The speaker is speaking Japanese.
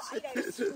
早いです。